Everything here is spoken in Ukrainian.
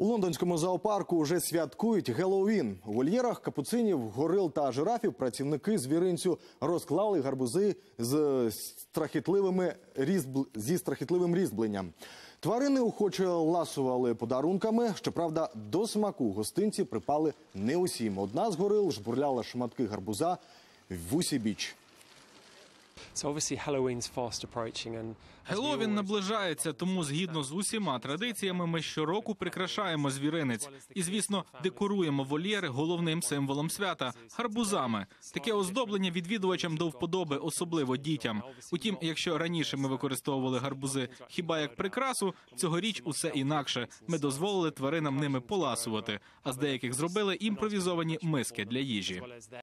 У лондонському зоопарку вже святкують Геловін. У вольєрах капуцинів, горил та жирафів працівники звіринцю розклали гарбузи з страхітливими різбл... зі страхітливим різьбленням. Тварини охоче ласували подарунками. Щоправда, до смаку гостинці припали не усім. Одна з горил жбурляла шматки гарбуза в усі біч. Геловін наближається, тому згідно з усіма традиціями, ми щороку прикрашаємо звіринець і, звісно, декоруємо вольєри головним символом свята гарбузами. Таке оздоблення відвідувачам до вподоби, особливо дітям. Утім, якщо раніше ми використовували гарбузи хіба як прикрасу, цьогоріч усе інакше. Ми дозволили тваринам ними поласувати, а з деяких зробили імпровізовані миски для їжі.